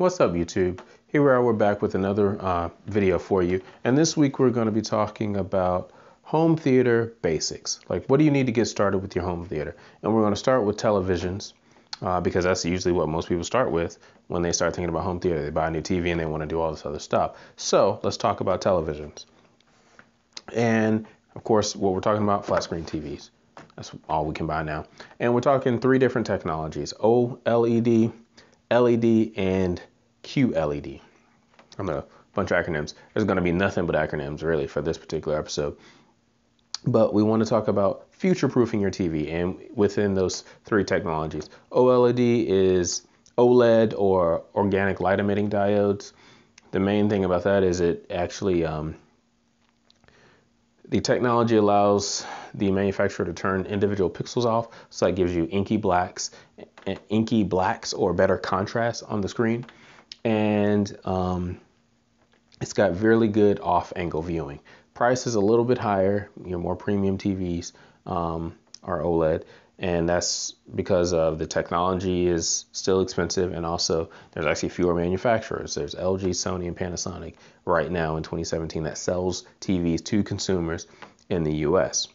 What's up YouTube? Here we are, we're back with another uh, video for you. And this week we're going to be talking about home theater basics. Like what do you need to get started with your home theater? And we're going to start with televisions uh, because that's usually what most people start with when they start thinking about home theater. They buy a new TV and they want to do all this other stuff. So let's talk about televisions. And of course, what we're talking about, flat screen TVs. That's all we can buy now. And we're talking three different technologies, OLED, LED, and QLED. I'm a bunch of acronyms. There's going to be nothing but acronyms really for this particular episode. But we want to talk about future proofing your TV and within those three technologies. OLED is OLED or organic light emitting diodes. The main thing about that is it actually um, the technology allows the manufacturer to turn individual pixels off, so that gives you inky blacks, inky blacks or better contrast on the screen and um, it's got really good off-angle viewing. Price is a little bit higher, you know, more premium TVs um, are OLED, and that's because of the technology is still expensive, and also there's actually fewer manufacturers. There's LG, Sony, and Panasonic right now in 2017 that sells TVs to consumers in the U.S.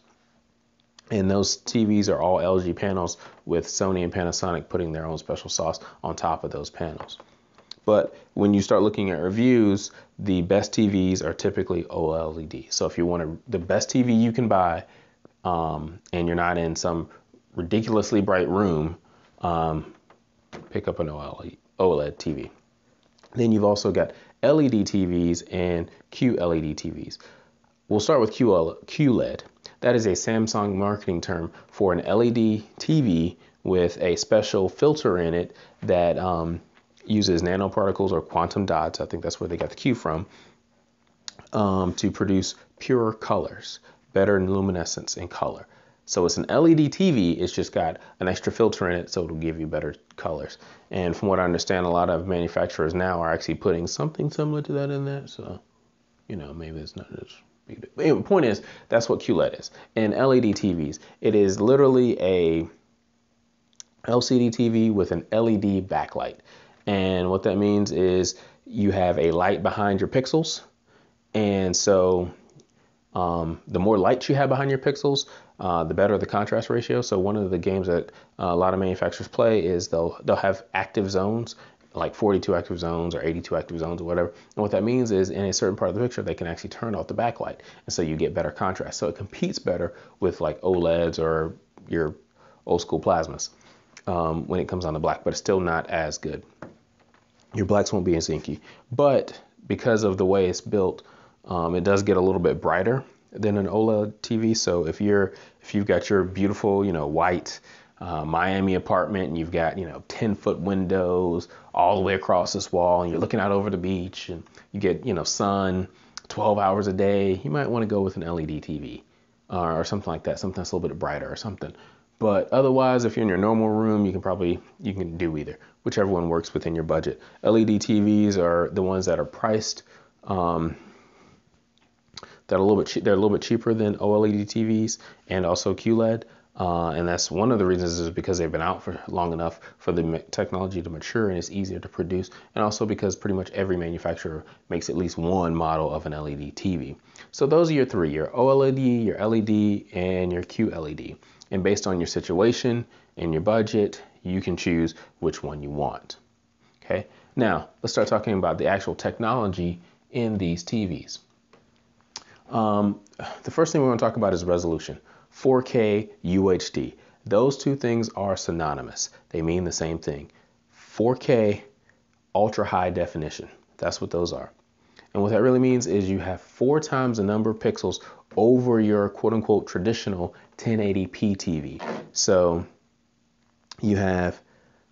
And those TVs are all LG panels with Sony and Panasonic putting their own special sauce on top of those panels. But when you start looking at reviews, the best TVs are typically OLED. So if you want the best TV you can buy, um, and you're not in some ridiculously bright room, um, pick up an OLED, TV. Then you've also got LED TVs and QLED TVs. We'll start with QLED. That is a Samsung marketing term for an LED TV with a special filter in it that um, uses nanoparticles or quantum dots, I think that's where they got the Q from, um, to produce pure colors, better luminescence in color. So it's an LED TV, it's just got an extra filter in it so it'll give you better colors. And from what I understand, a lot of manufacturers now are actually putting something similar to that in there. So, you know, maybe it's not as big. Anyway, the point is, that's what QLED is. And LED TVs, it is literally a LCD TV with an LED backlight. And what that means is you have a light behind your pixels. And so um, the more lights you have behind your pixels, uh, the better the contrast ratio. So one of the games that uh, a lot of manufacturers play is they'll they'll have active zones, like 42 active zones or 82 active zones or whatever. And what that means is in a certain part of the picture, they can actually turn off the backlight, and so you get better contrast. So it competes better with like OLEDs or your old school plasmas um, when it comes on the black, but it's still not as good your blacks won't be as inky. But because of the way it's built, um, it does get a little bit brighter than an OLED TV. So if you're if you've got your beautiful, you know, white uh, Miami apartment and you've got you know 10 foot windows all the way across this wall and you're looking out over the beach and you get you know sun 12 hours a day, you might want to go with an LED TV uh, or something like that, something that's a little bit brighter or something. But otherwise, if you're in your normal room, you can probably you can do either, whichever one works within your budget. LED TVs are the ones that are priced um, that are a little bit they're a little bit cheaper than OLED TVs and also QLED. Uh, and that's one of the reasons is because they've been out for long enough for the technology to mature and it's easier to produce. And also because pretty much every manufacturer makes at least one model of an LED TV. So those are your three, your OLED, your LED, and your QLED. And based on your situation and your budget, you can choose which one you want. Okay, now let's start talking about the actual technology in these TVs. Um, the first thing we want to talk about is resolution 4K UHD. Those two things are synonymous, they mean the same thing. 4K ultra high definition. That's what those are. And what that really means is you have four times the number of pixels over your quote unquote traditional 1080p TV. So you have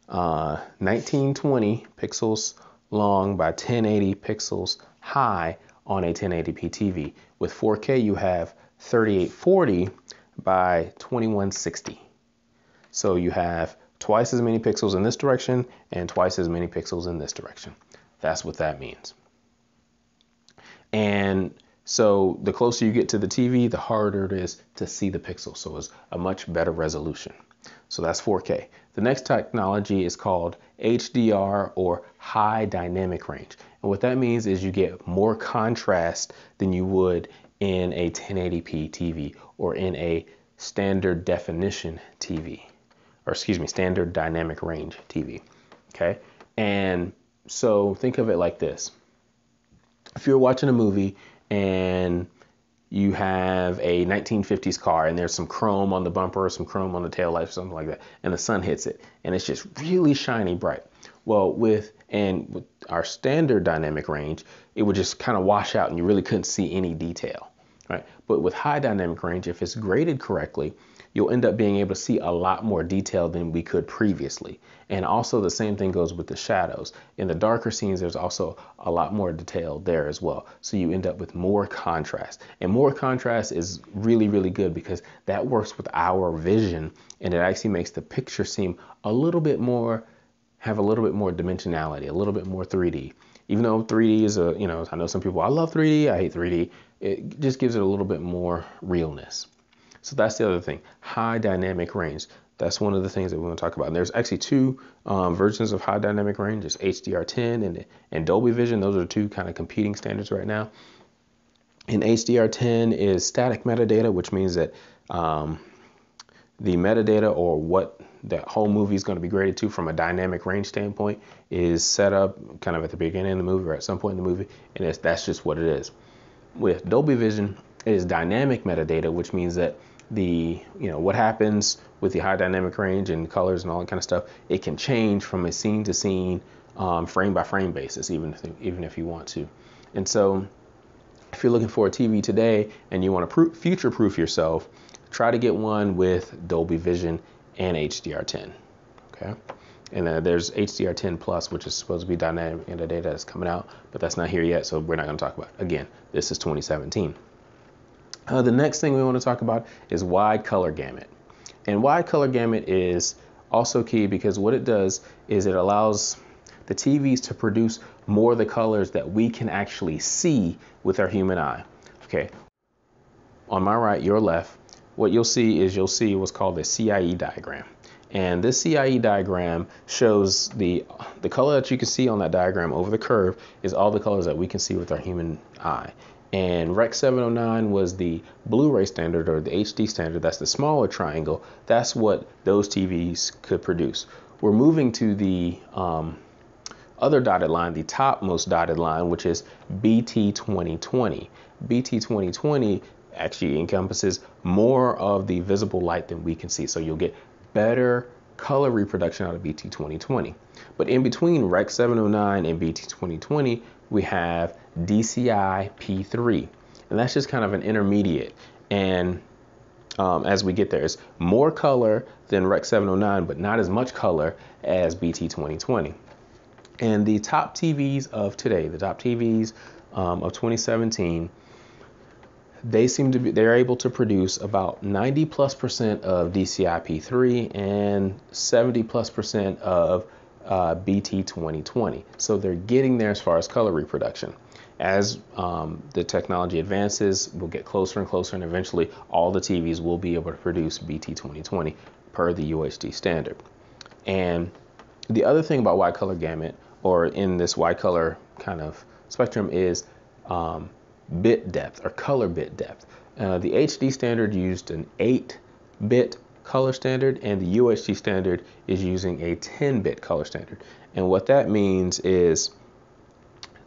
uh, 1920 pixels long by 1080 pixels high on a 1080p TV. With 4K, you have 3840 by 2160. So you have twice as many pixels in this direction and twice as many pixels in this direction. That's what that means. And so the closer you get to the TV, the harder it is to see the pixels. So it's a much better resolution. So that's 4K. The next technology is called HDR or high dynamic range. And what that means is you get more contrast than you would in a 1080p TV or in a standard definition TV, or excuse me, standard dynamic range TV. Okay. And so think of it like this if you're watching a movie and you have a 1950s car and there's some chrome on the bumper or some chrome on the tail light or something like that and the sun hits it and it's just really shiny bright. Well with and with our standard dynamic range it would just kind of wash out and you really couldn't see any detail right? But with high dynamic range if it's graded correctly you'll end up being able to see a lot more detail than we could previously. And also the same thing goes with the shadows. In the darker scenes, there's also a lot more detail there as well. So you end up with more contrast. And more contrast is really, really good because that works with our vision and it actually makes the picture seem a little bit more, have a little bit more dimensionality, a little bit more 3D. Even though 3D is a, you know, I know some people, I love 3D, I hate 3D. It just gives it a little bit more realness. So that's the other thing, high dynamic range. That's one of the things that we want to talk about. And there's actually two um, versions of high dynamic range. It's HDR10 and, and Dolby Vision. Those are two kind of competing standards right now. And HDR10 is static metadata, which means that um, the metadata or what that whole movie is going to be graded to from a dynamic range standpoint is set up kind of at the beginning of the movie or at some point in the movie, and that's just what it is. With Dolby Vision, it is dynamic metadata, which means that the you know what happens with the high dynamic range and colors and all that kind of stuff it can change from a scene to scene um, frame by frame basis even if, even if you want to. And so if you're looking for a TV today and you want to future proof yourself try to get one with Dolby Vision and HDR10 okay? And uh, there's HDR10 plus which is supposed to be dynamic metadata that's coming out but that's not here yet so we're not going to talk about it. again this is 2017 uh, the next thing we want to talk about is wide color gamut. And wide color gamut is also key because what it does is it allows the TVs to produce more of the colors that we can actually see with our human eye. Okay, on my right, your left, what you'll see is you'll see what's called the CIE diagram. And this CIE diagram shows the, the color that you can see on that diagram over the curve is all the colors that we can see with our human eye. And Rec 709 was the Blu-ray standard or the HD standard. That's the smaller triangle. That's what those TVs could produce. We're moving to the um, other dotted line, the topmost dotted line, which is BT 2020. BT 2020 actually encompasses more of the visible light than we can see. So you'll get better color reproduction out of BT 2020. But in between Rec 709 and BT 2020, we have DCI P3. And that's just kind of an intermediate. And um, as we get there, it's more color than Rec 709, but not as much color as BT 2020. And the top TVs of today, the top TVs um, of 2017, they seem to be they're able to produce about 90 plus percent of DCI P3 and 70 plus percent of uh, BT 2020. So they're getting there as far as color reproduction. As um, the technology advances, we'll get closer and closer, and eventually all the TVs will be able to produce BT 2020 per the UHD standard. And the other thing about wide color gamut, or in this wide color kind of spectrum, is um, bit depth or color bit depth. Uh, the HD standard used an 8 bit color standard and the UHD standard is using a 10-bit color standard. And what that means is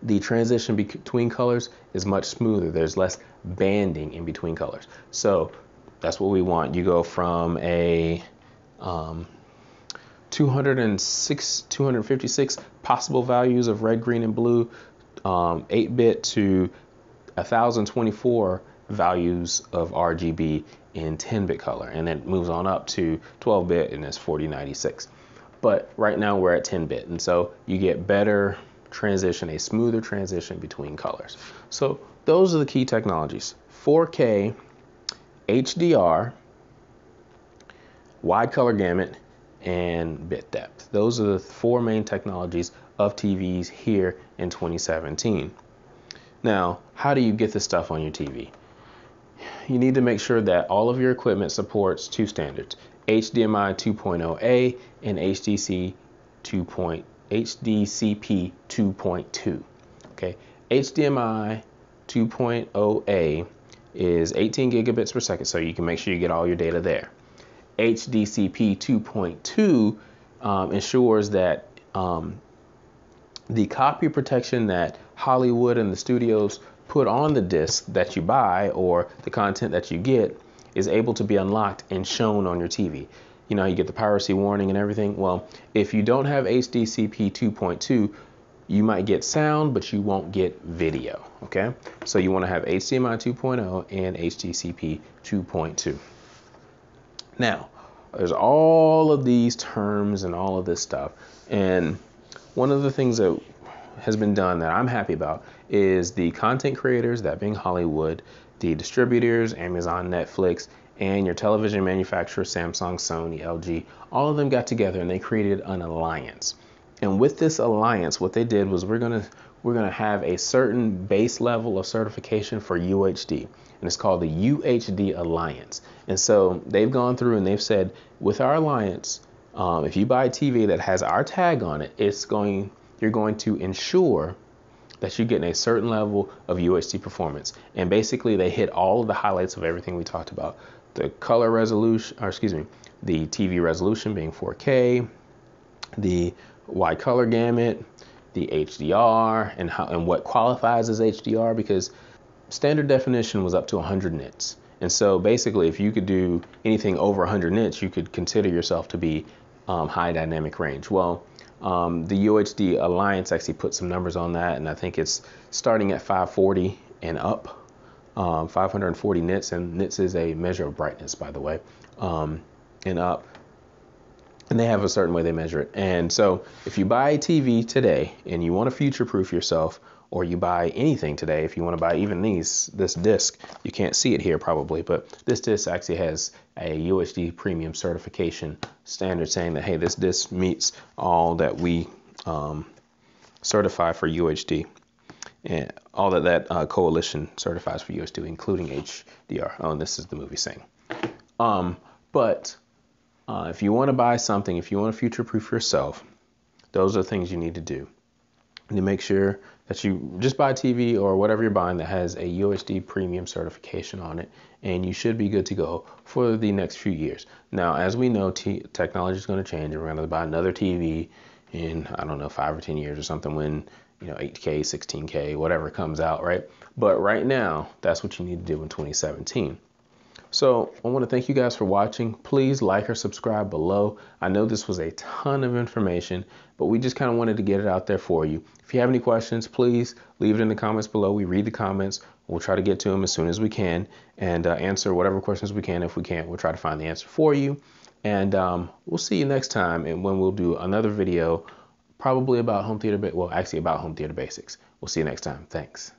the transition between colors is much smoother. There's less banding in between colors. So that's what we want. You go from a um, 206, 256 possible values of red, green, and blue, um, 8-bit to 1024 values of RGB in 10-bit color and then moves on up to 12-bit and it's 4096 but right now we're at 10-bit and so you get better transition a smoother transition between colors. So those are the key technologies. 4k HDR wide color gamut and bit depth. Those are the four main technologies of TVs here in 2017 now how do you get this stuff on your TV you need to make sure that all of your equipment supports two standards, HDMI 2.0A and HDC 2. HDCP 2.2. Okay, HDMI 2.0A is 18 gigabits per second, so you can make sure you get all your data there. HDCP 2.2 um, ensures that um, the copy protection that Hollywood and the studios put on the disc that you buy or the content that you get is able to be unlocked and shown on your TV. You know, you get the piracy warning and everything. Well, if you don't have HDCP 2.2, you might get sound, but you won't get video. Okay, so you want to have HDMI 2.0 and HDCP 2.2. Now, there's all of these terms and all of this stuff, and one of the things that has been done that I'm happy about is the content creators, that being Hollywood, the distributors, Amazon, Netflix, and your television manufacturer, Samsung, Sony, LG, all of them got together and they created an alliance. And with this alliance, what they did was we're gonna we're gonna have a certain base level of certification for UHD, and it's called the UHD Alliance. And so they've gone through and they've said with our alliance, um, if you buy a TV that has our tag on it, it's going you're going to ensure that you're getting a certain level of UHD performance. And basically, they hit all of the highlights of everything we talked about the color resolution, or excuse me, the TV resolution being 4K, the wide color gamut, the HDR, and how and what qualifies as HDR because standard definition was up to 100 nits. And so basically, if you could do anything over 100 nits, you could consider yourself to be um, high dynamic range. Well, um, the UHD Alliance actually put some numbers on that, and I think it's starting at 540 and up, um, 540 nits, and nits is a measure of brightness, by the way, um, and up. And they have a certain way they measure it. And so, if you buy a TV today and you want to future-proof yourself, or you buy anything today, if you want to buy even these, this disc, you can't see it here probably, but this disc actually has a UHD premium certification standard saying that, hey, this disc meets all that we um, certify for UHD and all that that uh, coalition certifies for U.S. UHD, including HDR. Oh, and this is the movie saying. Um, but uh, if you want to buy something, if you want to future proof yourself, those are things you need to do. You make sure that you just buy a TV or whatever you're buying that has a UHD premium certification on it, and you should be good to go for the next few years. Now, as we know, t- technology is going to change, and we're going to buy another TV in I don't know five or ten years or something when you know 8K, 16K, whatever comes out, right? But right now, that's what you need to do in 2017. So I want to thank you guys for watching. Please like or subscribe below. I know this was a ton of information, but we just kind of wanted to get it out there for you. If you have any questions, please leave it in the comments below. We read the comments. We'll try to get to them as soon as we can and uh, answer whatever questions we can. If we can't, we'll try to find the answer for you. And um, we'll see you next time and when we'll do another video probably about home theater, well, actually about home theater basics. We'll see you next time. Thanks.